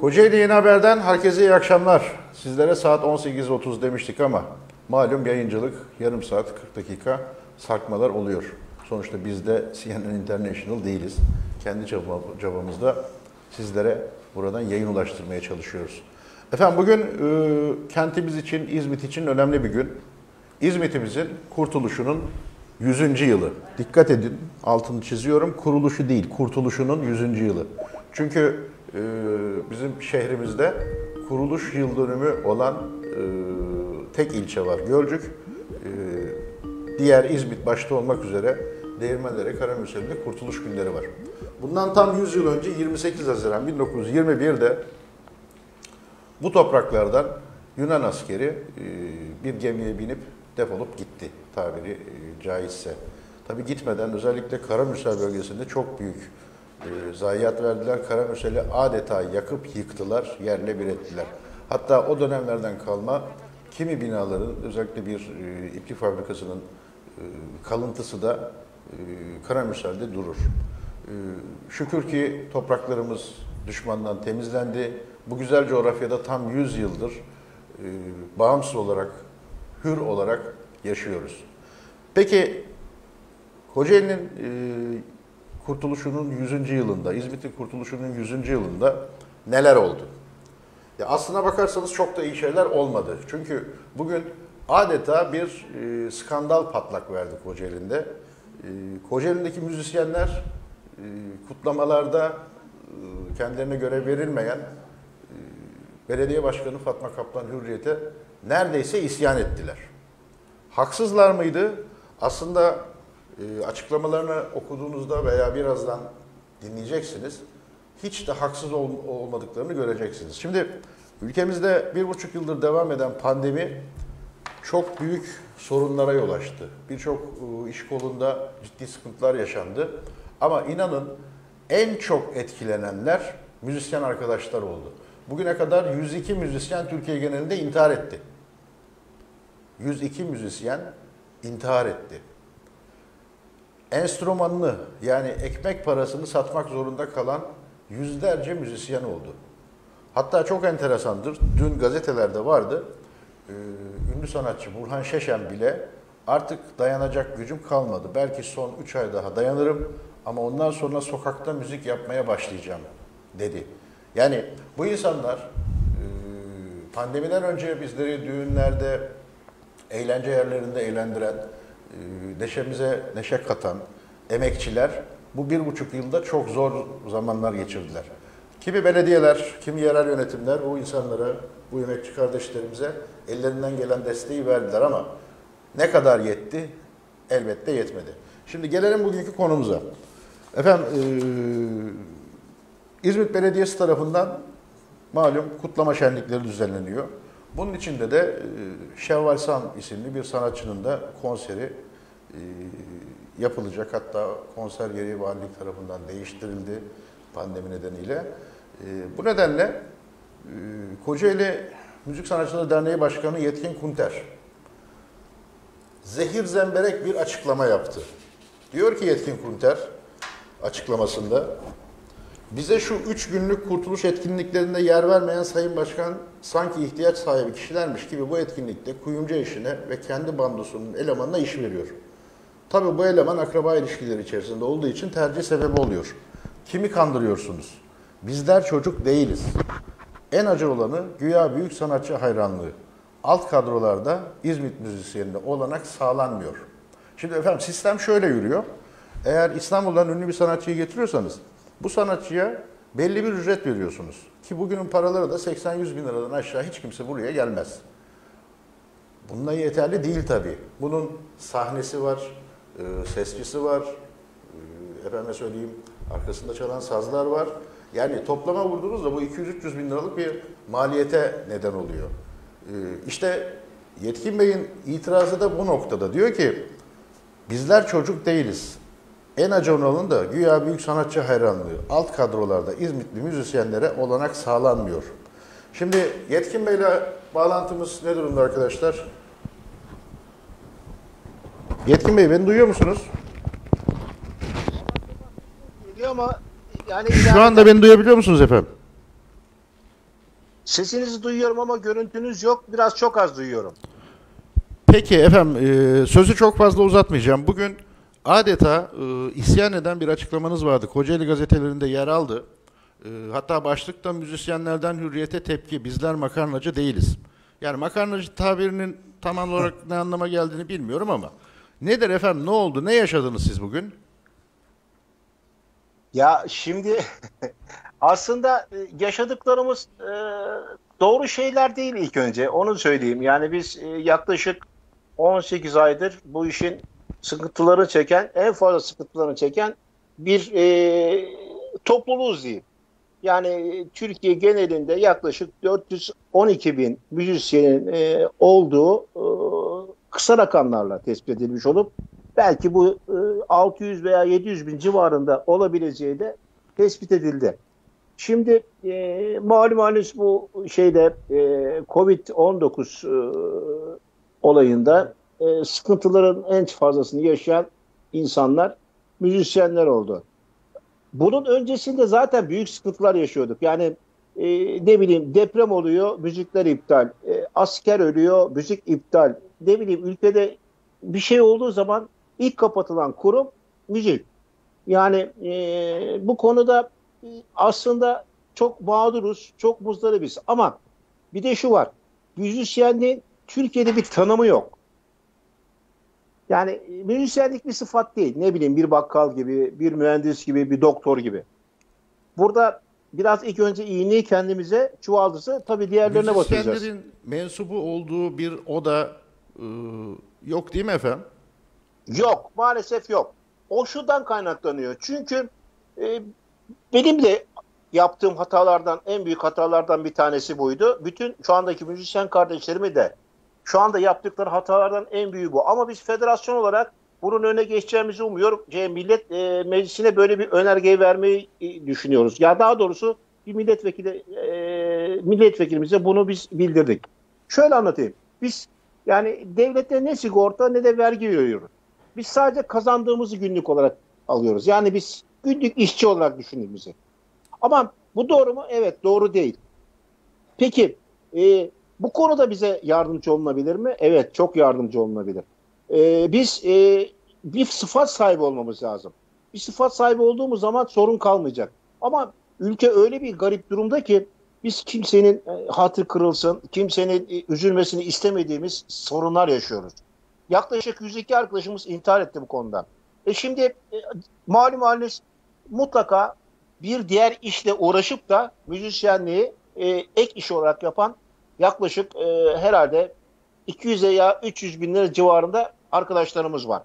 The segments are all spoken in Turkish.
Kocaeli Yeni Haber'den herkese iyi akşamlar. Sizlere saat 18.30 demiştik ama malum yayıncılık yarım saat 40 dakika sarkmalar oluyor. Sonuçta biz de CNN International değiliz. Kendi çaba- çabamızda sizlere buradan yayın ulaştırmaya çalışıyoruz. Efendim bugün e, kentimiz için, İzmit için önemli bir gün. İzmit'imizin kurtuluşunun 100. yılı. Dikkat edin, altını çiziyorum. Kuruluşu değil, kurtuluşunun 100. yılı. Çünkü bizim şehrimizde kuruluş yıl dönümü olan e, tek ilçe var, Gölcük. E, diğer İzmit başta olmak üzere Değirmenlere, Karamürsel'de kurtuluş günleri var. Bundan tam 100 yıl önce 28 Haziran 1921'de bu topraklardan Yunan askeri e, bir gemiye binip defolup gitti tabiri e, caizse. Tabi gitmeden özellikle Karamürsel bölgesinde çok büyük e, zayiat verdiler. Karamürsel'i adeta yakıp yıktılar, yerle bir ettiler. Hatta o dönemlerden kalma kimi binaların özellikle bir e, iplik fabrikasının e, kalıntısı da e, Karamürsel'de durur. E, şükür ki topraklarımız düşmandan temizlendi. Bu güzel coğrafyada tam 100 yıldır bağımsız olarak, hür olarak yaşıyoruz. Peki Kocaeli'nin kurtuluşunun 100. yılında, İzmit'in kurtuluşunun 100. yılında neler oldu? Ya aslına bakarsanız çok da iyi şeyler olmadı. Çünkü bugün adeta bir e, skandal patlak verdi Kocaeli'nde. E, Kocaeli'ndeki müzisyenler e, kutlamalarda e, kendilerine görev verilmeyen e, belediye başkanı Fatma Kaplan Hürriyet'e neredeyse isyan ettiler. Haksızlar mıydı? Aslında e, açıklamalarını okuduğunuzda veya birazdan dinleyeceksiniz. Hiç de haksız ol- olmadıklarını göreceksiniz. Şimdi ülkemizde bir buçuk yıldır devam eden pandemi çok büyük sorunlara yol açtı. Birçok e, iş kolunda ciddi sıkıntılar yaşandı. Ama inanın en çok etkilenenler müzisyen arkadaşlar oldu. Bugüne kadar 102 müzisyen Türkiye genelinde intihar etti. 102 müzisyen intihar etti. Enstrümanını yani ekmek parasını satmak zorunda kalan yüzlerce müzisyen oldu. Hatta çok enteresandır. Dün gazetelerde vardı. Ee, ünlü sanatçı Burhan Şeşen bile artık dayanacak gücüm kalmadı. Belki son 3 ay daha dayanırım ama ondan sonra sokakta müzik yapmaya başlayacağım dedi. Yani bu insanlar e, pandemiden önce bizleri düğünlerde, eğlence yerlerinde eğlendiren, neşemize neşe katan emekçiler bu bir buçuk yılda çok zor zamanlar geçirdiler. Kimi belediyeler, kimi yerel yönetimler bu insanlara, bu emekçi kardeşlerimize ellerinden gelen desteği verdiler ama ne kadar yetti? Elbette yetmedi. Şimdi gelelim bugünkü konumuza. Efendim, e, İzmit Belediyesi tarafından malum kutlama şenlikleri düzenleniyor. Bunun içinde de e, Şevval Sam isimli bir sanatçının da konseri e, yapılacak. Hatta konser yeri valilik tarafından değiştirildi pandemi nedeniyle. E, bu nedenle Kocaeli Müzik Sanatçıları Derneği Başkanı Yetkin Kunter zehir zemberek bir açıklama yaptı. Diyor ki Yetkin Kunter açıklamasında bize şu üç günlük kurtuluş etkinliklerinde yer vermeyen Sayın Başkan sanki ihtiyaç sahibi kişilermiş gibi bu etkinlikte kuyumcu eşine ve kendi bandosunun elemanına iş veriyor. Tabii bu eleman akraba ilişkileri içerisinde olduğu için tercih sebebi oluyor. Kimi kandırıyorsunuz? Bizler çocuk değiliz. En acı olanı güya büyük sanatçı hayranlığı. Alt kadrolarda İzmit müzisyenine olanak sağlanmıyor. Şimdi efendim sistem şöyle yürüyor. Eğer İstanbul'dan ünlü bir sanatçıyı getiriyorsanız bu sanatçıya belli bir ücret veriyorsunuz. Ki bugünün paraları da 80-100 bin liradan aşağı hiç kimse buraya gelmez. Bununla yeterli değil tabii. Bunun sahnesi var, e, sesçisi var, e, efendime söyleyeyim arkasında çalan sazlar var. Yani toplama vurduğunuzda bu 200-300 bin liralık bir maliyete neden oluyor. E, İşte Yetkin Bey'in itirazı da bu noktada. Diyor ki bizler çocuk değiliz. En acı olanı da güya büyük sanatçı hayranlığı. Alt kadrolarda İzmitli müzisyenlere olanak sağlanmıyor. Şimdi Yetkin Bey'le bağlantımız ne durumda arkadaşlar? Yetkin Bey beni duyuyor musunuz? Geliyor ama yani Şu anda beni duyabiliyor musunuz efendim? Sesinizi duyuyorum ama görüntünüz yok. Biraz çok az duyuyorum. Peki efendim e, sözü çok fazla uzatmayacağım. Bugün adeta e, isyan eden bir açıklamanız vardı. Kocaeli gazetelerinde yer aldı. E, hatta başlıkta müzisyenlerden hürriyete tepki. Bizler makarnacı değiliz. Yani makarnacı tabirinin tam olarak ne anlama geldiğini bilmiyorum ama nedir efendim ne oldu ne yaşadınız siz bugün? Ya şimdi aslında e, yaşadıklarımız e, doğru şeyler değil ilk önce onu söyleyeyim. Yani biz e, yaklaşık 18 aydır bu işin sıkıntılarını çeken en fazla sıkıntılarını çeken bir e, topluluğuz diyeyim. Yani Türkiye genelinde yaklaşık 412 bin müzisyenin e, olduğu e, kısa rakamlarla tespit edilmiş olup belki bu e, 600 veya 700 bin civarında olabileceği de tespit edildi. Şimdi e, malum haliniz bu şeyde e, Covid-19 e, olayında e, sıkıntıların en fazlasını yaşayan insanlar müzisyenler oldu. Bunun öncesinde zaten büyük sıkıntılar yaşıyorduk. Yani e, ne bileyim deprem oluyor, müzikler iptal. E, asker ölüyor, müzik iptal. Ne bileyim ülkede bir şey olduğu zaman ilk kapatılan kurum müzik. Yani e, bu konuda aslında çok mağduruz, çok muzdaribiz. Ama bir de şu var. Müzisyenliğin Türkiye'de bir tanımı yok. Yani müzisyenlik bir sıfat değil. Ne bileyim bir bakkal gibi, bir mühendis gibi, bir doktor gibi. Burada biraz ilk önce iğneyi kendimize çuvaldızı tabii diğerlerine batıracağız. Müzisyenlerin mensubu olduğu bir oda e, yok değil mi efendim? Yok maalesef yok. O şuradan kaynaklanıyor. Çünkü e, benim de yaptığım hatalardan en büyük hatalardan bir tanesi buydu. Bütün şu andaki müzisyen kardeşlerimi de şu anda yaptıkları hatalardan en büyüğü bu. Ama biz federasyon olarak bunun önüne geçeceğimizi umuyorum. Millet e, Meclisi'ne böyle bir önergeyi vermeyi e, düşünüyoruz. Ya daha doğrusu bir milletvekili e, milletvekilimize bunu biz bildirdik. Şöyle anlatayım. Biz yani devlette ne sigorta ne de vergi veriyoruz. Biz sadece kazandığımızı günlük olarak alıyoruz. Yani biz günlük işçi olarak düşündüğümüzü. Ama bu doğru mu? Evet doğru değil. Peki e, bu konuda bize yardımcı olunabilir mi? Evet çok yardımcı olunabilir. E, biz e, bir sıfat sahibi olmamız lazım. Bir sıfat sahibi olduğumuz zaman sorun kalmayacak. Ama ülke öyle bir garip durumda ki biz kimsenin e, hatır kırılsın, kimsenin e, üzülmesini istemediğimiz sorunlar yaşıyoruz. Yaklaşık 102 arkadaşımız intihar etti bu konuda. E şimdi e, malum haliniz mutlaka bir diğer işle uğraşıp da müzisyenliği e, ek iş olarak yapan yaklaşık e, herhalde 200 veya 300 bin lira civarında arkadaşlarımız var.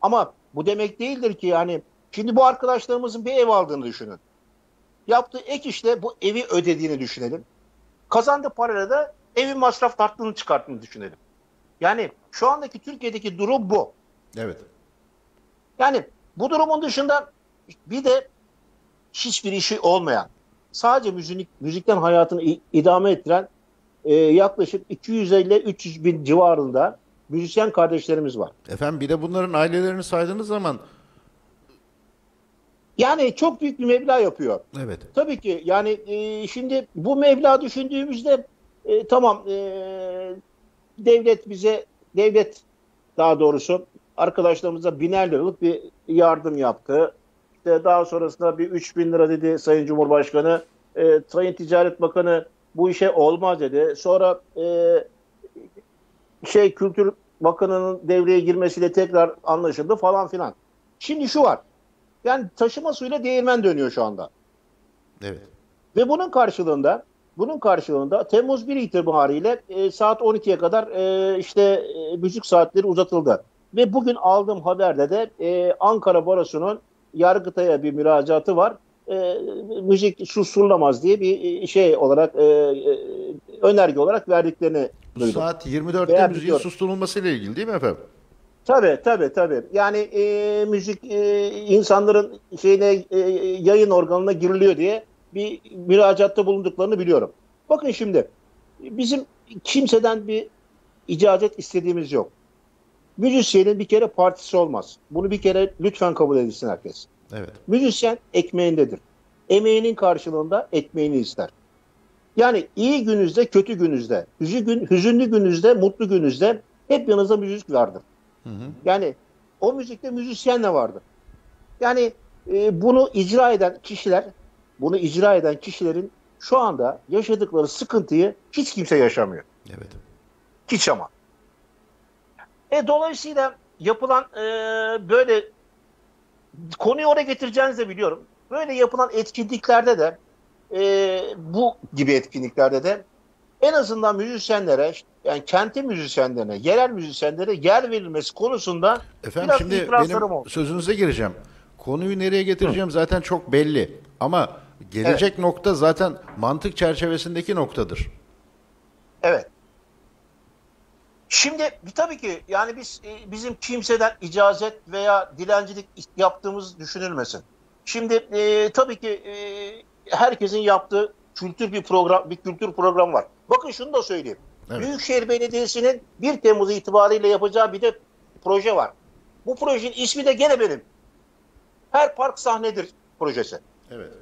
Ama bu demek değildir ki yani şimdi bu arkadaşlarımızın bir ev aldığını düşünün. Yaptığı ek işle bu evi ödediğini düşünelim. Kazandığı parayla da evin masraf tarttığını çıkarttığını düşünelim. Yani şu andaki Türkiye'deki durum bu. Evet. Yani bu durumun dışında bir de hiçbir işi olmayan, sadece müzik, müzikten hayatını idame ettiren e, yaklaşık 250-300 bin civarında müzisyen kardeşlerimiz var. Efendim bir de bunların ailelerini saydığınız zaman yani çok büyük bir meblağ yapıyor. Evet. Tabii ki yani e, şimdi bu meblağ düşündüğümüzde e, tamam e, devlet bize devlet daha doğrusu arkadaşlarımıza biner liralık bir yardım yaptı. İşte daha sonrasında bir 3 bin lira dedi Sayın Cumhurbaşkanı. E, Sayın Ticaret Bakanı bu işe olmaz dedi. Sonra e, şey Kültür Bakanı'nın devreye girmesiyle tekrar anlaşıldı falan filan. Şimdi şu var. Yani taşıma suyla değirmen dönüyor şu anda. Evet. Ve bunun karşılığında bunun karşılığında Temmuz 1 itibariyle e, saat 12'ye kadar e, işte e, müzik saatleri uzatıldı. Ve bugün aldığım haberde de e, Ankara Barosu'nun Yargıtay'a bir müracaatı var. E, müzik susturulamaz diye bir e, şey olarak e, e, önerge olarak verdiklerini duydum. Saat 24'te müziğin susturulması ile ilgili değil mi efendim? Tabii tabii tabii. Yani e, müzik e, insanların şeyine e, yayın organına giriliyor diye bir müracaatta bulunduklarını biliyorum. Bakın şimdi bizim kimseden bir icazet istediğimiz yok. Müzisyenin bir kere partisi olmaz. Bunu bir kere lütfen kabul edilsin herkes. Evet. Müzisyen ekmeğindedir. Emeğinin karşılığında ekmeğini ister. Yani iyi gününüzde, kötü gününüzde, gün, hüzünlü gününüzde, mutlu gününüzde hep yanınızda müzik vardır. Yani o müzikte müzisyen de vardır. Yani e, bunu icra eden kişiler, bunu icra eden kişilerin şu anda yaşadıkları sıkıntıyı hiç kimse yaşamıyor. Evet. Hiç ama. E, dolayısıyla yapılan e, böyle konuyu oraya getireceğinizi de biliyorum. Böyle yapılan etkinliklerde de e, bu gibi etkinliklerde de en azından müzisyenlere yani kenti müzisyenlerine, yerel müzisyenlere yer verilmesi konusunda Efendim biraz şimdi benim oldu. sözünüze gireceğim. Konuyu nereye getireceğim zaten çok belli. Ama gelecek nokta zaten mantık çerçevesindeki noktadır. Evet. Şimdi tabii ki yani biz e, bizim kimseden icazet veya dilencilik yaptığımız düşünülmesin. Şimdi e, tabii ki e, herkesin yaptığı kültür bir program bir kültür programı var. Bakın şunu da söyleyeyim. Evet. Büyükşehir Belediyesi'nin 1 Temmuz itibariyle yapacağı bir de proje var. Bu projenin ismi de gene benim. Her park sahnedir projesi. Evet.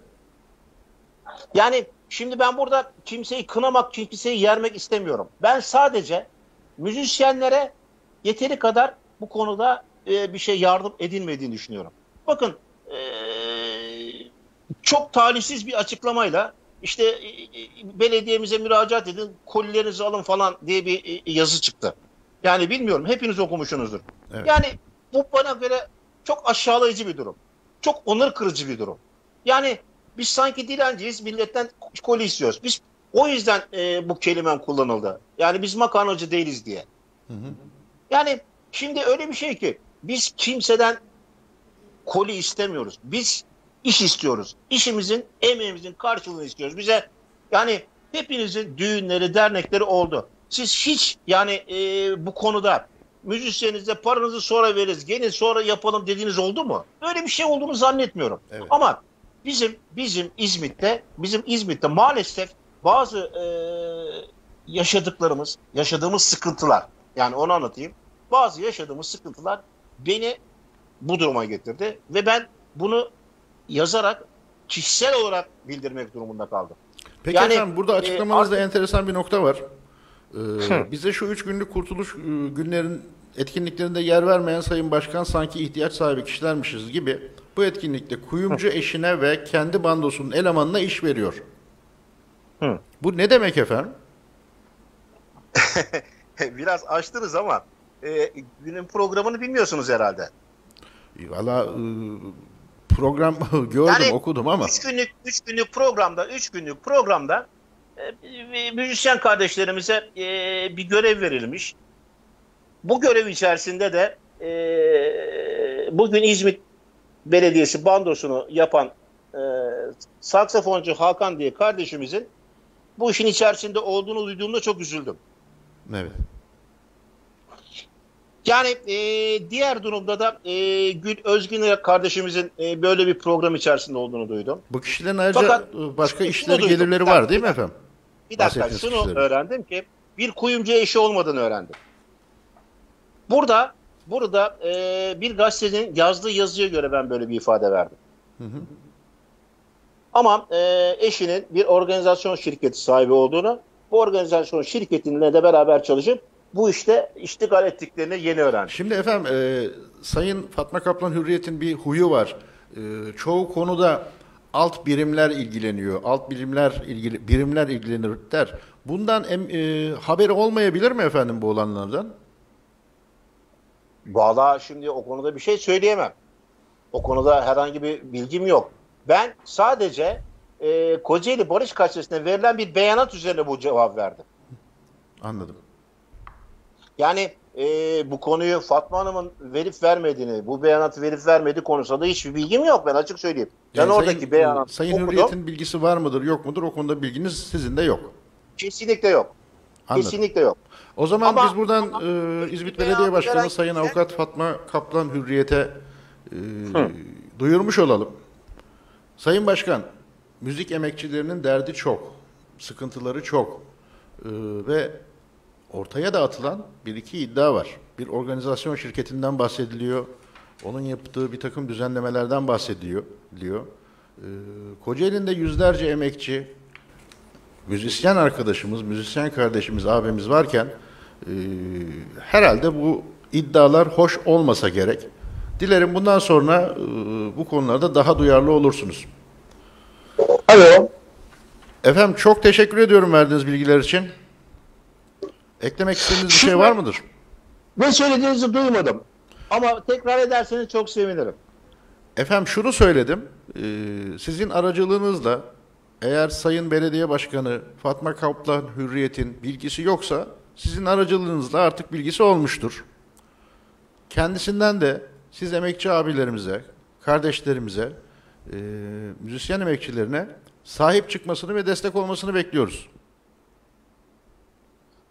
Yani şimdi ben burada kimseyi kınamak, kimseyi yermek istemiyorum. Ben sadece müzisyenlere yeteri kadar bu konuda e, bir şey yardım edilmediğini düşünüyorum. Bakın e, çok talihsiz bir açıklamayla işte e, e, belediyemize müracaat edin, kolilerinizi alın falan diye bir e, yazı çıktı. Yani bilmiyorum hepiniz okumuşsunuzdur. Evet. Yani bu bana göre çok aşağılayıcı bir durum. Çok onur kırıcı bir durum. Yani biz sanki dilenciyiz, milletten koli istiyoruz. Biz o yüzden e, bu kelimem kullanıldı. Yani biz makarnacı değiliz diye. Yani şimdi öyle bir şey ki biz kimseden koli istemiyoruz. Biz iş istiyoruz. İşimizin, emeğimizin karşılığını istiyoruz. Bize yani hepinizin düğünleri, dernekleri oldu. Siz hiç yani e, bu konuda müzisyenize paranızı sonra veririz, gelin sonra yapalım dediğiniz oldu mu? Böyle bir şey olduğunu zannetmiyorum. Evet. Ama bizim bizim İzmit'te bizim İzmit'te maalesef bazı e, yaşadıklarımız, yaşadığımız sıkıntılar yani onu anlatayım. Bazı yaşadığımız sıkıntılar beni bu duruma getirdi ve ben bunu yazarak kişisel olarak bildirmek durumunda kaldım. Peki Yani, efendim burada e, açıklamanızda artık- enteresan bir nokta var. Ee, bize şu üç günlük kurtuluş e, günlerin etkinliklerinde yer vermeyen Sayın Başkan sanki ihtiyaç sahibi kişilermişiz gibi bu etkinlikte kuyumcu eşine ve kendi bandosunun elemanına iş veriyor. Hı. Bu ne demek efendim? Biraz açtınız ama e, günün programını bilmiyorsunuz herhalde. Valla e, program gördüm Yani okudum ama 3 günlük 3 günlük programda 3 günlük programda e, müzisyen kardeşlerimize e, bir görev verilmiş. Bu görev içerisinde de e, bugün İzmit Belediyesi bandosunu yapan e, saksafoncu Hakan diye kardeşimizin bu işin içerisinde olduğunu duyduğumda çok üzüldüm. evet. Yani e, diğer durumda da e, Gül Özgün kardeşimizin e, böyle bir program içerisinde olduğunu duydum. Bu kişilerin ayrıca Fakat başka işleri duydum. gelirleri var değil mi efendim? Bir dakika Bahsettiğiniz şunu kişilerin. öğrendim ki bir kuyumcu eşi olmadığını öğrendim. Burada burada e, bir gazetenin yazdığı yazıya göre ben böyle bir ifade verdim. Ama e, eşinin bir organizasyon şirketi sahibi olduğunu, bu organizasyon şirketinle de beraber çalışıp bu işte iştigal ettiklerini yeni öğrendim. Şimdi efendim e, Sayın Fatma Kaplan Hürriyet'in bir huyu var. E, çoğu konuda alt birimler ilgileniyor. Alt birimler ilgili birimler ilgilenir der. Bundan em, e, haberi olmayabilir mi efendim bu olanlardan? Valla şimdi o konuda bir şey söyleyemem. O konuda herhangi bir bilgim yok. Ben sadece e, Kocaeli Barış Kaçresi'ne verilen bir beyanat üzerine bu cevap verdim. Anladım. Yani e, bu konuyu Fatma Hanım'ın verip vermediğini, bu beyanatı verip vermediği konusunda hiçbir bilgim yok ben açık söyleyeyim. Ben Yani oradaki Sayın, beyanatı Sayın okudum. Hürriyet'in bilgisi var mıdır yok mudur o konuda bilginiz sizin de yok. Kesinlikle yok. Anladım. Kesinlikle yok. O zaman Ama- biz buradan ama- e, İzmit Belediye Başkanı Sayın Avukat Fatma Kaplan Hürriyet'e e, duyurmuş olalım. Sayın Başkan, müzik emekçilerinin derdi çok, sıkıntıları çok E, ve ortaya da atılan bir iki iddia var. Bir organizasyon şirketinden bahsediliyor. Onun yaptığı bir takım düzenlemelerden bahsediliyor. Diyor. E, Kocaeli'nde yüzlerce emekçi müzisyen arkadaşımız, müzisyen kardeşimiz, abimiz varken e, herhalde bu iddialar hoş olmasa gerek. Dilerim bundan sonra e, bu konularda daha duyarlı olursunuz. Alo. Efendim çok teşekkür ediyorum verdiğiniz bilgiler için. Eklemek istediğiniz bir şey var mıdır? Ne söylediğinizi duymadım. Ama tekrar ederseniz çok sevinirim. Efendim şunu söyledim. Ee, sizin aracılığınızla eğer Sayın Belediye Başkanı Fatma Kaplan Hürriyet'in bilgisi yoksa sizin aracılığınızla artık bilgisi olmuştur. Kendisinden de siz emekçi abilerimize, kardeşlerimize, e, müzisyen emekçilerine sahip çıkmasını ve destek olmasını bekliyoruz.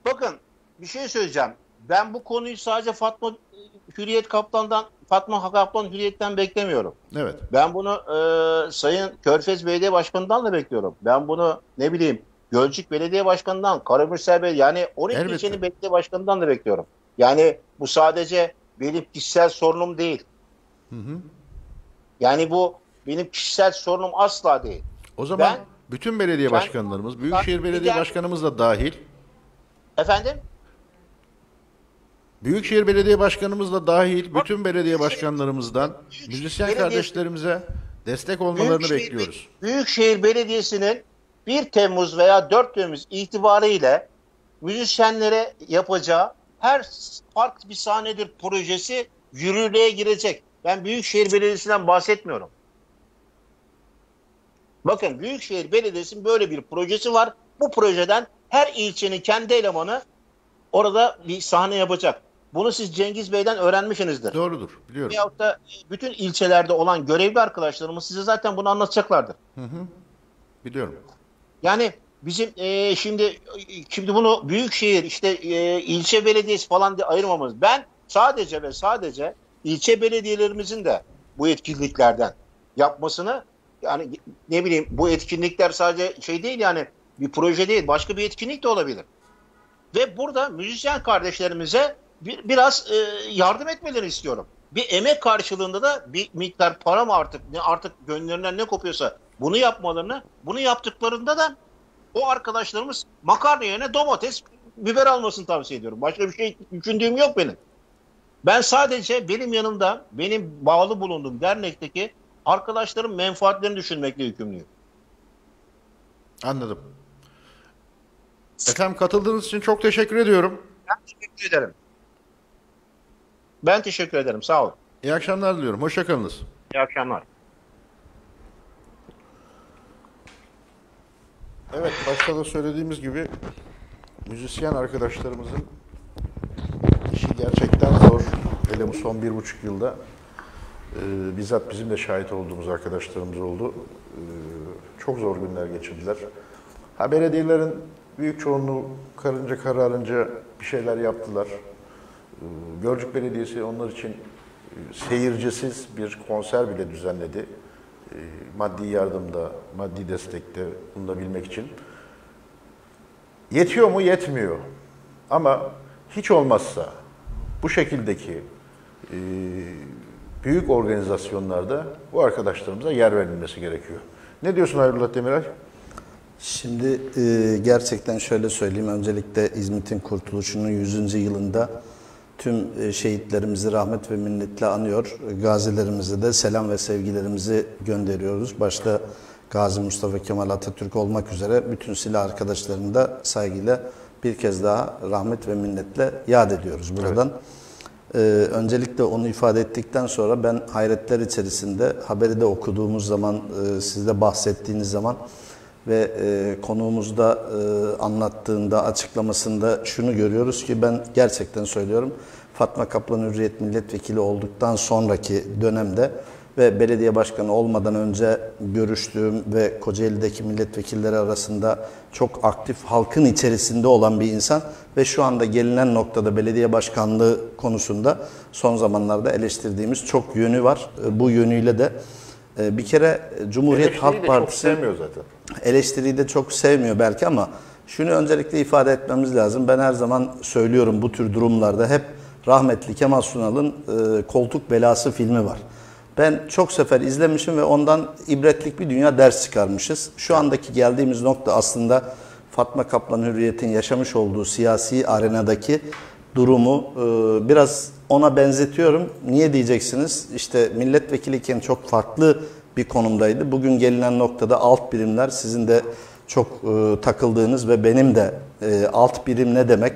Bakın bir şey söyleyeceğim. Ben bu konuyu sadece Fatma e, Hürriyet Kaplan'dan, Fatma Kaplan Hürriyet'ten beklemiyorum. Evet. Ben bunu e, Sayın Körfez Belediye Başkanı'ndan da bekliyorum. Ben bunu ne bileyim Gölcük Belediye Başkanı'ndan, Karabürsel Belediye yani 12 Elbette. ilçenin belediye başkanından da bekliyorum. Yani bu sadece benim kişisel sorunum değil. Hı hı. Yani bu benim kişisel sorunum asla değil. O zaman Ben- bütün belediye ben- başkanlarımız, Büyükşehir Belediye Başkanımız da dahil, Efendim? Büyükşehir Belediye Başkanımız da dahil bütün belediye başkanlarımızdan müzisyen Belediye- kardeşlerimize destek olmalarını Büyükşehir- bekliyoruz. Büyükşehir Belediyesi'nin 1 Temmuz veya 4 Temmuz itibariyle müzisyenlere yapacağı her farklı bir sahnedir projesi yürürlüğe girecek. Ben Büyükşehir Belediyesi'nden bahsetmiyorum. Bakın Büyükşehir Belediyesi'nin böyle bir projesi var. Bu projeden her ilçenin kendi elemanı orada bir sahne yapacak. Bunu siz Cengiz Bey'den öğrenmişsinizdir. Doğrudur, biliyorum. Veyahut da bütün ilçelerde olan görevli arkadaşlarımız size zaten bunu anlatacaklardır. Biliyorum. Yani bizim e, şimdi şimdi bunu büyükşehir işte e, ilçe belediyesi falan diye ayırmamız. Ben sadece ve sadece ilçe belediyelerimizin de bu etkinliklerden yapmasını yani ne bileyim bu etkinlikler sadece şey değil yani bir proje değil başka bir etkinlik de olabilir. Ve burada müzisyen kardeşlerimize bir, biraz e, yardım etmelerini istiyorum. Bir emek karşılığında da bir miktar para mı artık ne artık gönüllerinden ne kopuyorsa bunu yapmalarını, bunu yaptıklarında da o arkadaşlarımız makarna yerine domates, biber almasını tavsiye ediyorum. Başka bir şey düşündüğüm yok benim. Ben sadece benim yanımda, benim bağlı bulunduğum dernekteki arkadaşlarım menfaatlerini düşünmekle yükümlüyüm. Anladım. Efendim katıldığınız için çok teşekkür ediyorum. Ben teşekkür ederim. Ben teşekkür ederim. Sağ olun. İyi akşamlar diliyorum. Hoşçakalınız. İyi akşamlar. Evet, başta da söylediğimiz gibi müzisyen arkadaşlarımızın işi gerçekten zor. Hele bu son bir buçuk yılda e, bizzat bizim de şahit olduğumuz arkadaşlarımız oldu. E, çok zor günler geçirdiler. Ha belediyelerin büyük çoğunluğu karınca kararınca bir şeyler yaptılar. E, Gölcük Belediyesi onlar için seyircisiz bir konser bile düzenledi. E, Maddi yardımda, maddi destekte bunu da bilmek için. Yetiyor mu? Yetmiyor. Ama hiç olmazsa bu şekildeki e, büyük organizasyonlarda bu arkadaşlarımıza yer verilmesi gerekiyor. Ne diyorsun Hayrullah Demirel? Şimdi e, gerçekten şöyle söyleyeyim. Öncelikle İzmit'in kurtuluşunun 100. yılında tüm e, şehitlerimizi rahmet ve minnetle anıyor. Gazilerimize de selam ve sevgilerimizi gönderiyoruz. Başta Gazi Mustafa Kemal Atatürk olmak üzere bütün silah arkadaşlarını da saygıyla bir kez daha rahmet ve minnetle yad ediyoruz buradan. Ee, öncelikle onu ifade ettikten sonra ben hayretler içerisinde haberi de okuduğumuz zaman, e, siz de bahsettiğiniz zaman ve e, konuğumuzda e, anlattığında, açıklamasında şunu görüyoruz ki ben gerçekten söylüyorum. Fatma Kaplan Hürriyet Milletvekili olduktan sonraki dönemde ve belediye başkanı olmadan önce görüştüğüm ve Kocaeli'deki milletvekilleri arasında çok aktif halkın içerisinde olan bir insan ve şu anda gelinen noktada belediye başkanlığı konusunda son zamanlarda eleştirdiğimiz çok yönü var. E, Bu yönüyle de e, bir kere Cumhuriyet Eleştiriyi de Halk çok Partisi sevmiyor zaten. eleştiriyi de çok sevmiyor belki ama şunu öncelikle ifade etmemiz lazım. Ben her zaman söylüyorum bu tür durumlarda hep rahmetli Kemal Sunal'ın e, Koltuk Belası filmi var. Ben çok sefer izlemişim ve ondan ibretlik bir dünya ders çıkarmışız. Şu andaki geldiğimiz nokta aslında Fatma Kaplan Hürriyet'in yaşamış olduğu siyasi arenadaki durumu e, biraz ona benzetiyorum. Niye diyeceksiniz? İşte milletvekiliyken çok farklı bir konumdaydı. Bugün gelinen noktada alt birimler sizin de çok e, takıldığınız ve benim de e, alt birim ne demek?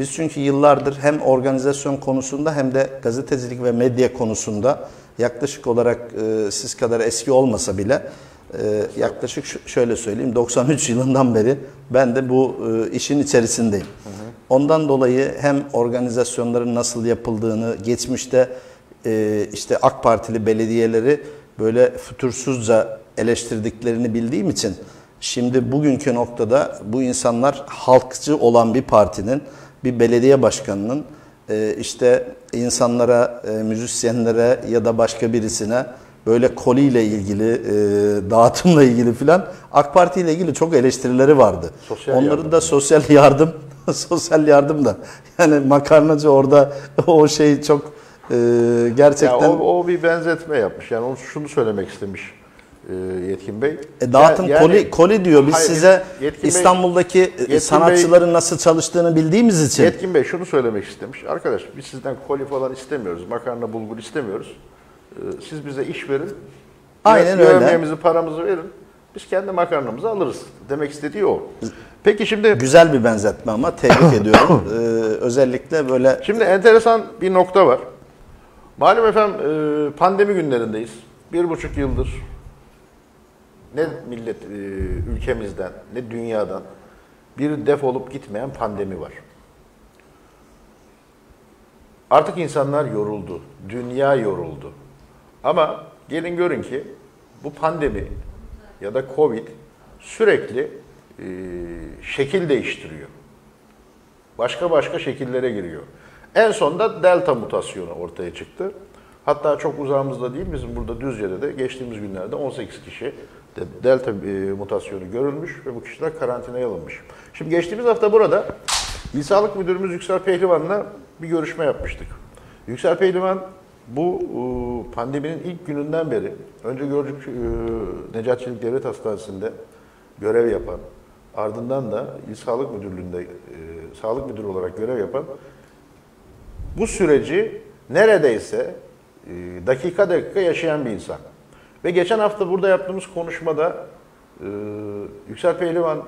Biz çünkü yıllardır hem organizasyon konusunda hem de gazetecilik ve medya konusunda yaklaşık olarak e, siz kadar eski olmasa bile e, yaklaşık şöyle söyleyeyim 93 yılından beri ben de bu e, işin içerisindeyim. Ondan dolayı hem organizasyonların nasıl yapıldığını geçmişte e, işte AK Partili belediyeleri böyle fütursuzca eleştirdiklerini bildiğim için şimdi bugünkü noktada bu insanlar halkçı olan bir partinin bir belediye başkanının e, işte insanlara, e, müzisyenlere ya da başka birisine böyle koliyle ilgili, e, dağıtımla ilgili filan AK Parti ile ilgili çok eleştirileri vardı. Sosyal Onların yardım. da sosyal yardım, sosyal yardım da yani makarnacı orada o şey çok e, gerçekten Ya o, o bir benzetme yapmış. Yani onu şunu söylemek istemiş Yetkin Bey. E, dağıtım Ya- koli koli diyor. Biz Hayır, size Yetkin Bey- İstanbul'daki e, Yetkin sanatçıların nasıl çalıştığını bildiğimiz için Yetkin Bey şunu söylemek istemiş. Arkadaş biz sizden koli falan istemiyoruz. Makarna bulgur istemiyoruz. Ee, Siz bize iş verin. Aynen öyle. Yövmeyemizi, paramızı verin. Biz kendi makarnamızı alırız. Demek istediği o. Peki şimdi güzel bir benzetme ama tebrik ediyorum. Ee, özellikle böyle Şimdi enteresan bir nokta var. Malum efendim e, pandemi günlerindeyiz. Bir buçuk yıldır ne millet e, ülkemizden ne dünyadan bir defolup gitmeyen pandemi var. Artık insanlar yoruldu. Dünya yoruldu. Ama gelin görün ki bu pandemi ya da Covid sürekli e, şekil değiştiriyor başka başka şekillere giriyor. En sonunda delta mutasyonu ortaya çıktı. Hatta çok uzağımızda değil, bizim burada Düzce'de de geçtiğimiz günlerde 18 kişi delta e, mutasyonu görülmüş ve bu kişiler karantinaya alınmış. Şimdi geçtiğimiz hafta burada İl Sağlık Müdürümüz Yüksel Pehlivan'la bir görüşme yapmıştık. Yüksel Pehlivan bu e, pandeminin ilk gününden beri önce Gölcük e, Necat Çelik Devlet Hastanesi'nde görev yapan, ardından da İl Sağlık Müdürlüğü'nde sağlık müdürü olarak görev yapan bu süreci neredeyse dakika dakika yaşayan bir insan. Ve geçen hafta burada yaptığımız konuşmada e, Yüksel Pehlivan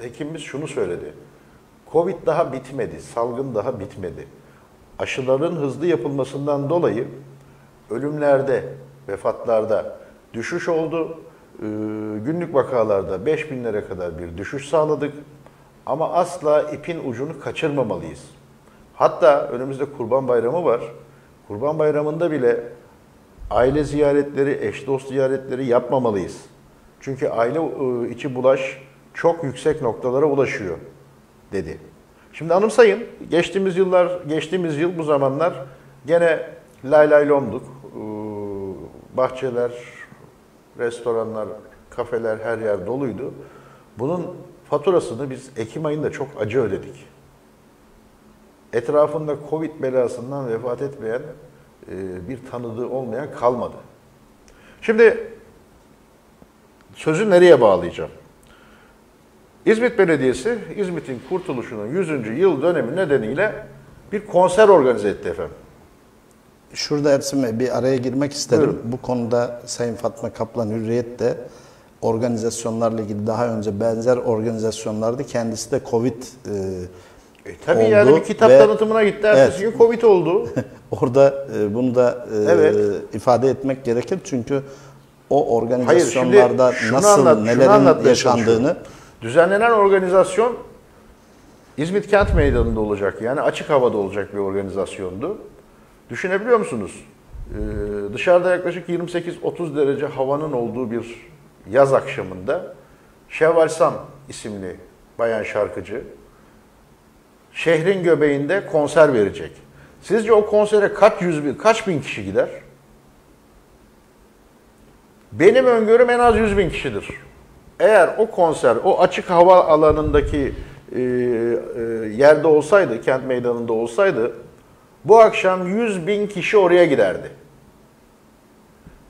hekimimiz şunu söyledi. Covid daha bitmedi, salgın daha bitmedi. Aşıların hızlı yapılmasından dolayı ölümlerde, vefatlarda düşüş oldu. Ee, günlük vakalarda 5 binlere kadar bir düşüş sağladık. Ama asla ipin ucunu kaçırmamalıyız. Hatta önümüzde Kurban Bayramı var. Kurban Bayramı'nda bile aile ziyaretleri, eş dost ziyaretleri yapmamalıyız. Çünkü aile e, içi bulaş çok yüksek noktalara ulaşıyor dedi. Şimdi anımsayın, geçtiğimiz yıllar, geçtiğimiz yıl bu zamanlar gene lay lay lomduk. Ee, Bahçeler, restoranlar, kafeler her yer doluydu. Bunun faturasını biz Ekim ayında çok acı ödedik. Etrafında Covid belasından vefat etmeyen, e, bir tanıdığı olmayan kalmadı. Şimdi sözü nereye bağlayacağım? İzmit Belediyesi, İzmit'in kurtuluşunun 100. yıl dönemi nedeniyle bir konser organize etti efendim. şurada Ersin Bey bir araya girmek isterim. Buyurun. Bu konuda Sayın Fatma Kaplan Hürriyet de organizasyonlarla ilgili daha önce benzer organizasyonlarda kendisi de Covid e, E, tabii oldu yani bir kitap ve tanıtımına gitti, ertesi Evet. gün Covid oldu. Orada e, bunu da e, Evet. ifade etmek gerekir çünkü o Hayır, şimdi organizasyonlarda nasıl anlat- nelerin yaşandığını. Düzenlenen organizasyon İzmit Kent Meydanı'nda olacak. Yani açık havada olacak bir organizasyondu. Düşünebiliyor musunuz? Ee, dışarıda yaklaşık 28-30 derece havanın olduğu bir yaz akşamında Şevval Sam isimli bayan şarkıcı şehrin göbeğinde konser verecek. Sizce o konsere kaç yüz bin, kaç bin kişi gider? Benim öngörüm en az 100 bin kişidir. Eğer o konser o açık hava alanındaki e, e, yerde olsaydı, kent meydanında olsaydı bu akşam 100 bin kişi oraya giderdi.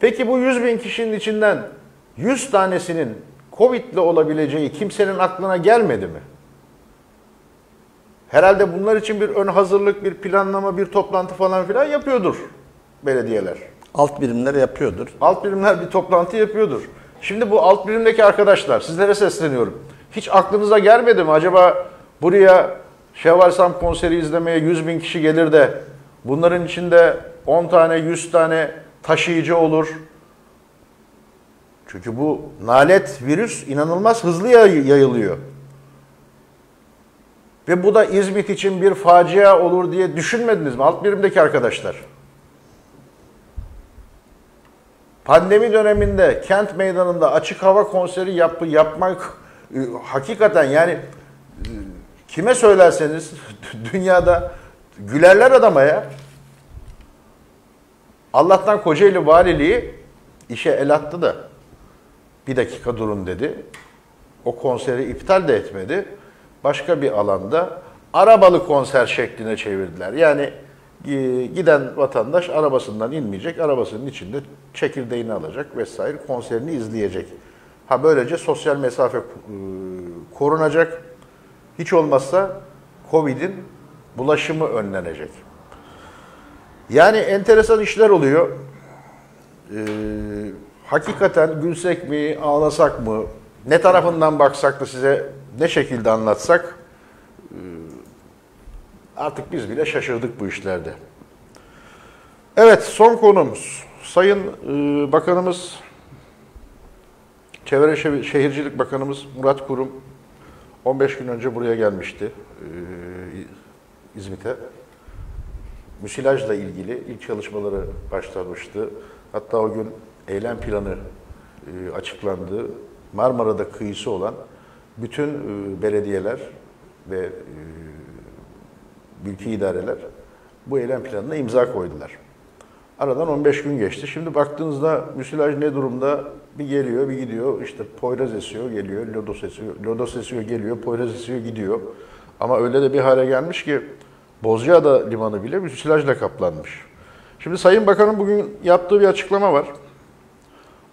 Peki bu 100 bin kişinin içinden 100 tanesinin Covid'le olabileceği kimsenin aklına gelmedi mi? Herhalde bunlar için bir ön hazırlık, bir planlama, bir toplantı falan filan yapıyordur belediyeler. Alt birimler yapıyordur. Alt birimler bir toplantı yapıyordur. Şimdi bu alt birimdeki arkadaşlar sizlere sesleniyorum. Hiç aklınıza gelmedi mi acaba buraya Şevval Sam konseri izlemeye 100 bin kişi gelir de bunların içinde 10 tane 100 tane taşıyıcı olur. Çünkü bu nalet virüs inanılmaz hızlı yay- yayılıyor. Ve bu da İzmit için bir facia olur diye düşünmediniz mi alt birimdeki arkadaşlar? Pandemi döneminde kent meydanında açık hava konseri yap, yapmak e, hakikaten yani e, kime söylerseniz dünyada gülerler adama ya. Allah'tan Kocaeli Valiliği işe el attı da bir dakika durun dedi. O konseri iptal de etmedi. Başka bir alanda arabalı konser şekline çevirdiler. Yani e, giden vatandaş arabasından inmeyecek, arabasının içinde çekirdeğini alacak vesaire konserini izleyecek. Ha böylece sosyal mesafe e, korunacak. Hiç olmazsa Covid'in bulaşımı önlenecek. Yani enteresan işler oluyor. Ee, hakikaten gülsek mi, ağlasak mı, ne tarafından baksak da size ne şekilde anlatsak e, artık biz bile şaşırdık bu işlerde. Evet son konumuz. Sayın e, Bakanımız, Çevre Şe- Şehircilik Bakanımız Murat Kurum 15 gün önce buraya gelmişti e, İzmit'e müsilajla ilgili ilk çalışmaları başlamıştı. Hatta o gün eylem planı açıklandı. Marmara'da kıyısı olan bütün e, belediyeler ve e, mülki idareler bu eylem planına imza koydular. Aradan 15 gün geçti. Şimdi baktığınızda müsilaj ne durumda? Bir geliyor, bir gidiyor. İşte Poyraz esiyor, geliyor. Lodos esiyor, Lodos esiyor, geliyor. Poyraz esiyor, gidiyor. Ama öyle de bir hale gelmiş ki Bozcaada limanı bile müsilajla kaplanmış. Şimdi Sayın Bakan'ın bugün yaptığı bir açıklama var.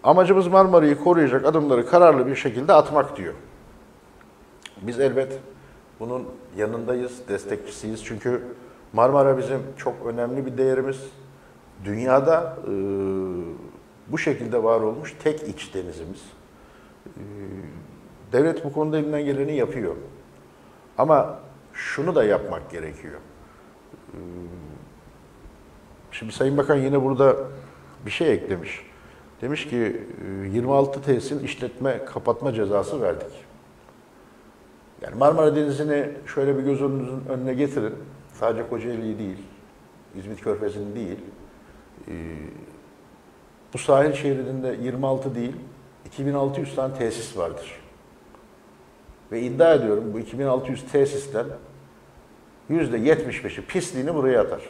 Amacımız Marmara'yı koruyacak adımları kararlı bir şekilde atmak diyor. Biz elbet bunun yanındayız, destekçisiyiz. Çünkü Marmara bizim çok önemli bir değerimiz. Dünyada e, bu şekilde var olmuş tek iç denizimiz. E, devlet bu konuda elinden geleni yapıyor. Ama şunu da yapmak gerekiyor. E, Şimdi Sayın Bakan yine burada bir şey eklemiş. Demiş ki e, 26 tesisin işletme kapatma cezası verdik. Yani Marmara Denizi'ni şöyle bir gözünüzün önüne getirin. Sadece Kocaeli'yi değil, İzmit Körfezi'ni değil. Ee, bu sahil şeridinde 26 değil, 2600 tane tesis vardır. Ve iddia ediyorum bu 2600 tesisten %75'i pisliğini buraya atar.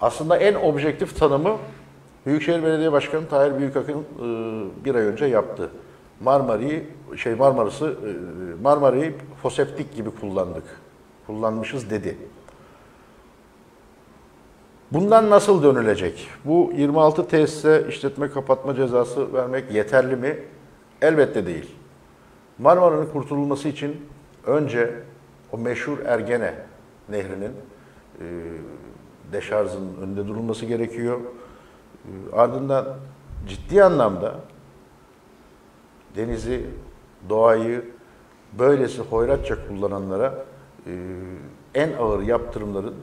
Aslında en objektif tanımı Büyükşehir Belediye Başkanı Tahir Büyükakın e, bir ay önce yaptı. Marmara'yı şey Marmara'sı e, Marmara'yı foseptik gibi kullandık. Kullanmışız dedi. Bundan nasıl dönülecek? Bu 26 tesise işletme kapatma cezası vermek yeterli mi? Elbette değil. Marmara'nın kurtulması için önce o meşhur Ergene Nehri'nin e, deşarjının önünde durulması gerekiyor. E, ardından ciddi anlamda denizi, doğayı böylesi hoyratça kullananlara e, en ağır yaptırımların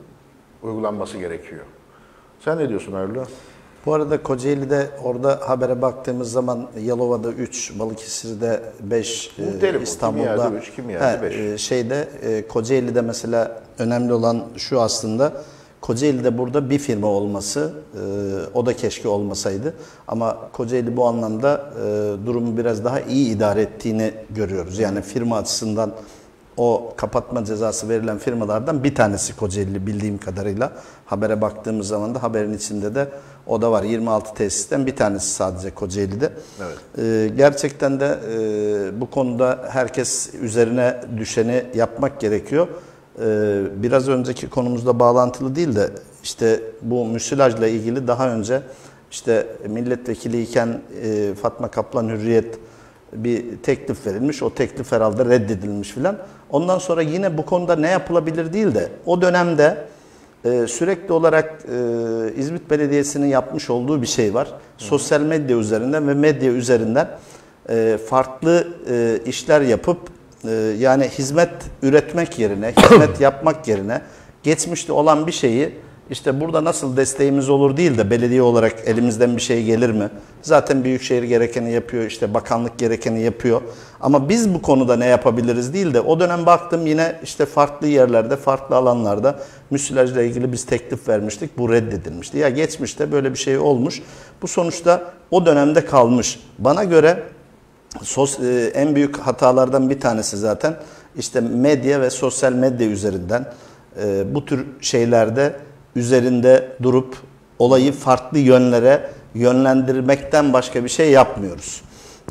uygulanması gerekiyor. Sen ne diyorsun Erdoğan? Bu arada Kocaeli'de orada habere baktığımız zaman Yalova'da 3, Balıkesir'de 5, Muhtelif o. İstanbul'da Kimi yerde üç, kimi yerde He, beş. e, şeyde e, Kocaeli'de mesela önemli olan şu aslında Kocaeli'de burada bir firma olması e, o da keşke olmasaydı ama Kocaeli bu anlamda e, durumu biraz daha iyi idare ettiğini görüyoruz. Yani firma açısından o kapatma cezası verilen firmalardan bir tanesi Kocaeli bildiğim kadarıyla. Habere baktığımız zaman da haberin içinde de o da var. 26 tesisten bir tanesi sadece Kocaeli'de. Evet. Ee, gerçekten de e, bu konuda herkes üzerine düşeni yapmak gerekiyor. Ee, biraz önceki konumuzda bağlantılı değil de işte bu müsilajla ilgili daha önce işte milletvekiliyken e, Fatma Kaplan Hürriyet bir teklif verilmiş. O teklif herhalde reddedilmiş filan. Ondan sonra yine bu konuda ne yapılabilir değil de o dönemde e, sürekli olarak e, İzmit Belediyesi'nin yapmış olduğu bir şey var. Sosyal medya üzerinden ve medya üzerinden e, farklı işler yapıp e, yani hizmet üretmek yerine, hizmet yapmak yerine geçmişte olan bir şeyi işte burada nasıl desteğimiz olur değil de belediye olarak elimizden bir şey gelir mi? Zaten büyükşehir gerekeni yapıyor, işte bakanlık gerekeni yapıyor. Ama biz bu konuda ne yapabiliriz değil de o dönem baktım yine işte farklı yerlerde, farklı alanlarda müsilajla ilgili biz teklif vermiştik. Bu reddedilmişti. Ya geçmişte böyle bir şey olmuş. Bu sonuçta o dönemde kalmış. Bana göre sos, e, en büyük hatalardan bir tanesi zaten işte medya ve sosyal medya üzerinden e, bu tür şeylerde üzerinde durup olayı farklı yönlere yönlendirmekten başka bir şey yapmıyoruz.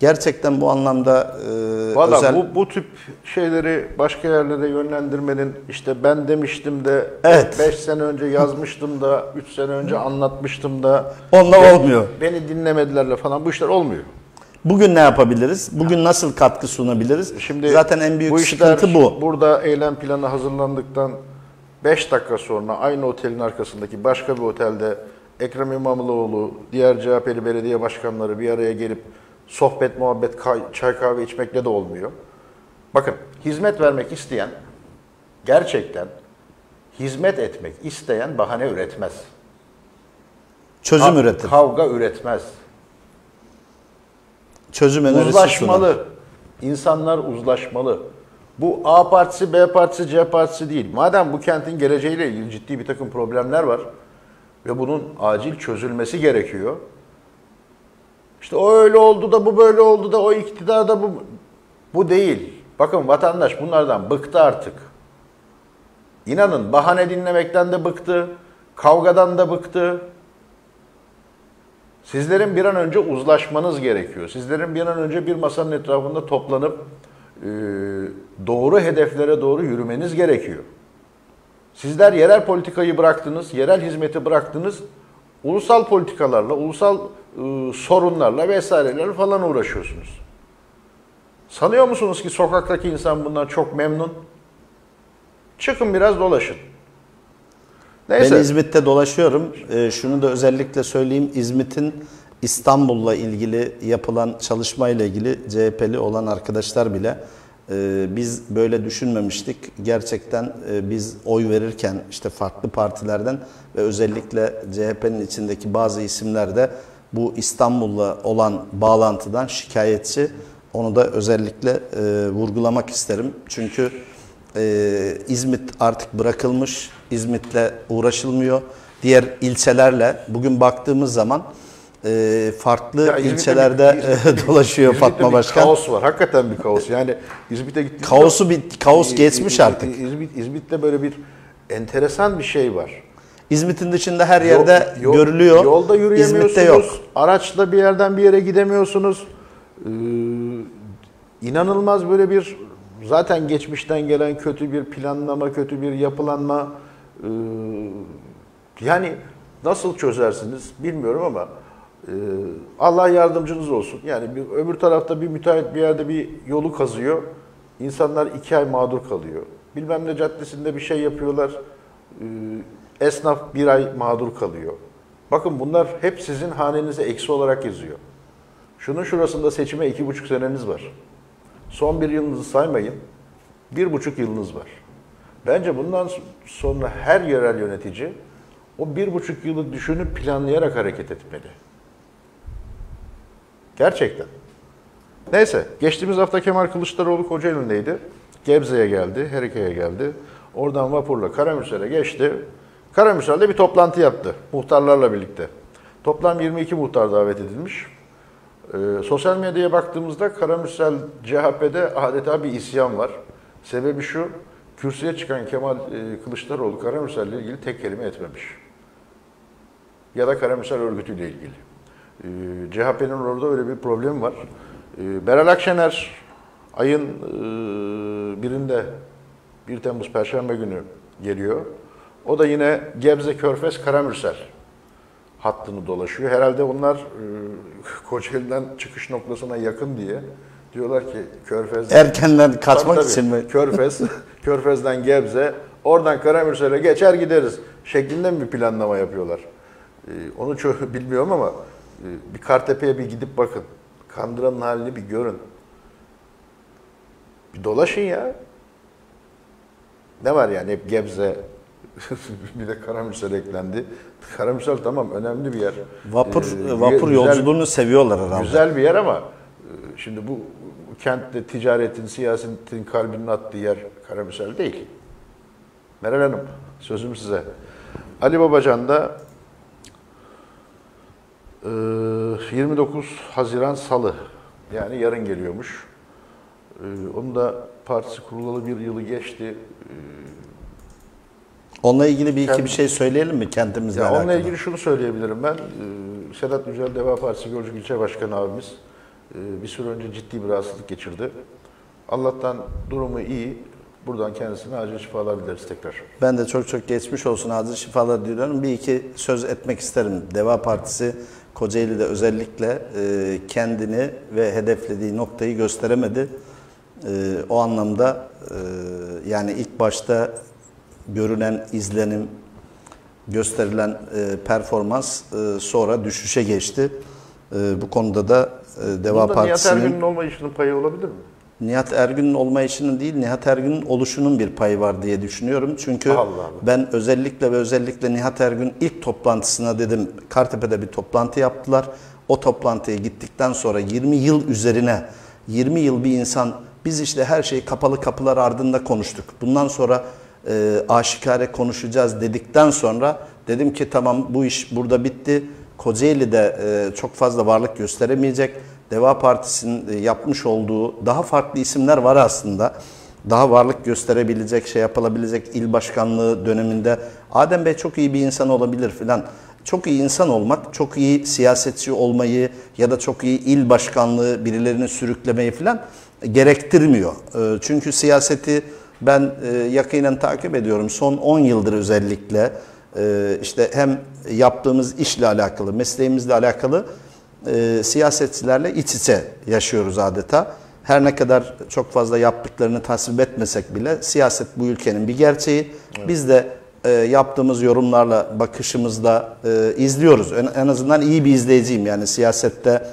Gerçekten bu anlamda e, Valla özel... bu, bu tip şeyleri başka yerlere yönlendirmenin işte ben demiştim de Evet. 5 sene önce yazmıştım da 3 sene önce anlatmıştım da Onunla beni- olmuyor. Beni dinlemedilerle falan bu işler olmuyor. Bugün ne yapabiliriz? Bugün nasıl katkı sunabiliriz? Şimdi Zaten en büyük bu sıkıntı bu. Burada eylem planı hazırlandıktan 5 dakika sonra aynı otelin arkasındaki başka bir otelde Ekrem İmamoğlu, diğer CHP'li belediye başkanları bir araya gelip sohbet, muhabbet, çay kahve içmekle de olmuyor. Bakın hizmet vermek isteyen gerçekten hizmet etmek isteyen bahane üretmez. Çözüm Ka- üretir. Kavga üretmez. Çözüm önerisi sunar. Uzlaşmalı. İnsanlar uzlaşmalı. Bu A partisi, B partisi, C partisi değil. Madem bu kentin geleceğiyle ilgili ciddi bir takım problemler var ve bunun acil çözülmesi gerekiyor. İşte o öyle oldu da bu böyle oldu da o iktidar da bu bu değil. Bakın vatandaş bunlardan bıktı artık. İnanın bahane dinlemekten de bıktı, kavgadan da bıktı. Sizlerin bir an önce uzlaşmanız gerekiyor. Sizlerin bir an önce bir masanın etrafında toplanıp e, doğru hedeflere doğru yürümeniz gerekiyor. Sizler yerel politikayı bıraktınız, yerel hizmeti bıraktınız. Ulusal politikalarla, ulusal e, sorunlarla vesairelerle falan uğraşıyorsunuz. Sanıyor musunuz ki sokaktaki insan bundan çok memnun? Çıkın biraz dolaşın. Neyse. Ben İzmit'te dolaşıyorum. Ee, şunu da özellikle söyleyeyim. İzmit'in İstanbul'la ilgili yapılan çalışmayla ilgili CHP'li olan arkadaşlar bile e, biz böyle düşünmemiştik. Gerçekten e, biz oy verirken işte farklı partilerden ve özellikle CHP'nin içindeki bazı isimler de bu İstanbul'la olan bağlantıdan şikayetçi. Onu da özellikle e, vurgulamak isterim. Çünkü ee, İzmit artık bırakılmış. İzmit'le uğraşılmıyor. Diğer ilçelerle bugün baktığımız zaman e, farklı Ya İzmit'te ilçelerde bir- dolaşıyor İzmit'te Fatma bir Başkan. Kaos var. Hakikaten bir kaos. Yani İzmit'e gittiğinizde... Kaosu bir kaos geçmiş İ- İ- artık. İzmit, İzmit'te böyle bir enteresan bir şey var. İzmit'in dışında her yerde Yol- yol- görülüyor. Yolda yürüyemiyorsunuz. İzmit'te yok. Araçla bir yerden bir yere gidemiyorsunuz. Ee, inanılmaz böyle bir zaten geçmişten gelen kötü bir planlama, kötü bir yapılanma. Ee, yani nasıl çözersiniz bilmiyorum ama e, Allah yardımcınız olsun. Yani bir, öbür tarafta bir müteahhit bir yerde bir yolu kazıyor. İnsanlar iki ay mağdur kalıyor. Bilmem ne caddesinde bir şey yapıyorlar. Ee, esnaf bir ay mağdur kalıyor. Bakın bunlar hep sizin hanenize eksi olarak yazıyor. Şunun şurasında seçime iki buçuk seneniz var. Son bir yılınızı saymayın. Bir buçuk yılınız var. Bence bundan sonra her yerel yönetici o bir buçuk yılı düşünüp planlayarak hareket etmeli. Gerçekten. Neyse, geçtiğimiz hafta Kemal Kılıçdaroğlu Kocaeli'ndeydi. Gebze'ye geldi, Herike'ye geldi. Oradan vapurla Karamürsel'e geçti. Karamürsel'de bir toplantı yaptı muhtarlarla birlikte. Toplam 22 muhtar davet edilmiş. Ee, sosyal medyaya baktığımızda Karamürsel CHP'de adeta bir isyan var. Sebebi şu, kürsüye çıkan Kemal e, Kılıçdaroğlu Karamürsel ile ilgili tek kelime etmemiş. Ya da Karamürsel örgütüyle ilgili. Ee, CHP'nin orada öyle bir problemi var. Ee, Beral Akşener ayın e, birinde 1 Temmuz Perşembe günü geliyor. O da yine Gebze Körfez Karamürsel hattını dolaşıyor. Herhalde onlar e, Kocaeli'den çıkış noktasına yakın diye Diyorlar ki Körfez Erkenden kaçmak Tabii, için mi? Körfez, Körfez'den Gebze, oradan Karamürsel'e geçer gideriz şeklinde mi bir planlama yapıyorlar? Ee, onu çok bilmiyorum ama e, bir Kartepe'ye bir gidip bakın. Kandıra'nın halini bir görün. Bir dolaşın ya. Ne var yani hep Gebze, bir de Karamürsel eklendi. Karamürsel tamam önemli bir yer. Vapur Ee, vapur güzel- yolculuğunu seviyorlar herhalde. Güzel bir yer ama şimdi bu kentte ticaretin, siyasetin kalbinin attığı yer Karamürsel değil. Meral Hanım, sözüm size. Ali Babacan da e, 29 Haziran Salı, yani yarın geliyormuş. Onun da partisi kurulalı bir yılı geçti. Onunla ilgili bir iki Kendi- bir şey söyleyelim mi kentimizle Ya alakalı? onunla ilgili şunu söyleyebilirim ben. Sedat Yücel Deva Partisi Gölcük İlçe Başkanı abimiz bir süre önce ciddi bir rahatsızlık geçirdi. Allah'tan durumu iyi. Buradan kendisine acil şifalar dileriz tekrar. Ben de çok çok geçmiş olsun acil şifalar diliyorum. Bir iki söz etmek isterim. Deva Partisi Kocaeli'de özellikle e, kendini ve hedeflediği noktayı gösteremedi. E, o anlamda e, yani ilk başta görünen izlenim, gösterilen performans sonra düşüşe geçti. Bu konuda da Deva Bunda Nihat Partisi'nin... Ergün'ün olmayışının payı olabilir mi? Nihat Ergün'ün olmayışının değil, Nihat Ergün'ün oluşunun bir payı var diye düşünüyorum. Çünkü Allah Allah. ben özellikle ve özellikle Nihat Ergün ilk toplantısına dedim, Kartepe'de bir toplantı yaptılar. O toplantıya gittikten sonra 20 yıl üzerine, 20 yıl bir insan, biz işte her şeyi kapalı kapılar ardında konuştuk. Bundan sonra e, aşikare konuşacağız dedikten sonra dedim ki tamam bu iş burada bitti. Kocaeli'de e, çok fazla varlık gösteremeyecek. Deva Partisi'nin e, yapmış olduğu daha farklı isimler var aslında. Daha varlık gösterebilecek, şey yapılabilecek il başkanlığı döneminde. Adem Bey çok iyi bir insan olabilir filan. Çok iyi insan olmak, çok iyi siyasetçi olmayı ya da çok iyi il başkanlığı birilerini sürüklemeyi filan gerektirmiyor. E, Çünkü siyaseti ben e, yakinen takip ediyorum. Son 10 yıldır özellikle e, işte hem yaptığımız işle alakalı, mesleğimizle alakalı e, siyasetçilerle iç içe yaşıyoruz adeta. Her ne kadar çok fazla yaptıklarını tasvip etmesek bile siyaset bu ülkenin bir gerçeği. Biz de e, yaptığımız yorumlarla, bakışımızla e, izliyoruz. En, en azından iyi bir izleyiciyim yani siyasette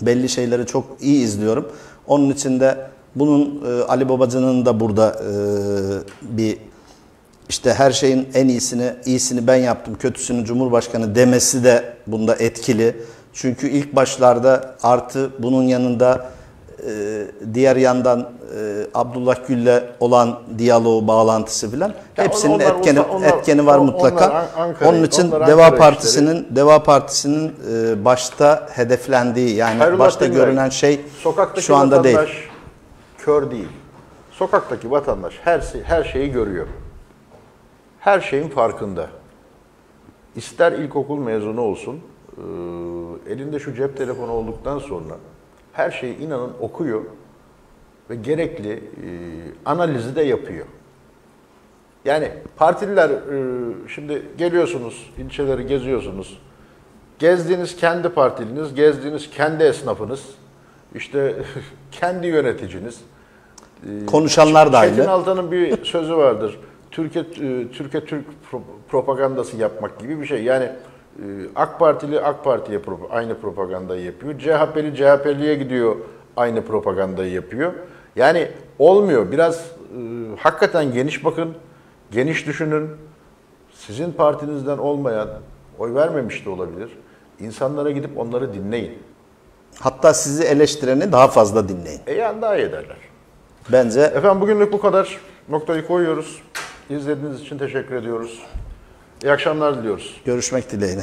belli şeyleri çok iyi izliyorum. Onun için de bunun e, Ali Babacan'ın da burada e, bir işte her şeyin en iyisini, iyisini ben yaptım, kötüsünü Cumhurbaşkanı demesi de bunda etkili. Çünkü ilk başlarda artı bunun yanında e, diğer yandan e, Abdullah Gül'le olan diyaloğu, bağlantısı filan hepsinin onlar- etkeni onlar- etkeni var onlar mutlaka. An- Ankara- Onun için onlar Deva Ankara Partisi'nin Deva Partisi'nin e, başta hedeflendiği yani Hayrullah başta Demirel, görünen şey Sokaktaki şu anda değil. vatandaş kör değil. Sokaktaki vatandaş her her şeyi görüyor. Her şeyin farkında. İster ilkokul mezunu olsun, e, elinde şu cep telefonu olduktan sonra her şeyi inanın okuyor ve gerekli e, analizi de yapıyor. Yani partililer e, şimdi geliyorsunuz, ilçeleri geziyorsunuz. Gezdiğiniz kendi partiliniz, gezdiğiniz kendi esnafınız, işte kendi yöneticiniz. Konuşanlar da Çetin aynı. Altan'ın bir sözü vardır. Türkiye e, Türkiye Türk pro- propagandası yapmak gibi bir şey. Yani e, AK Partili AK Parti'ye aynı propagandayı yapıyor. CHP'li CHP'liye gidiyor aynı propagandayı yapıyor. Yani olmuyor. Biraz e, hakikaten geniş bakın, geniş düşünün. Sizin partinizden olmayan, oy vermemiş de olabilir. İnsanlara gidip onları dinleyin. Hatta sizi eleştireni daha fazla dinleyin. E yani daha iyi ederler. Bence Efendim bugünlük bu kadar. Noktayı koyuyoruz. İzlediğiniz için teşekkür ediyoruz. İyi akşamlar diliyoruz. görüşmek dileğiyle.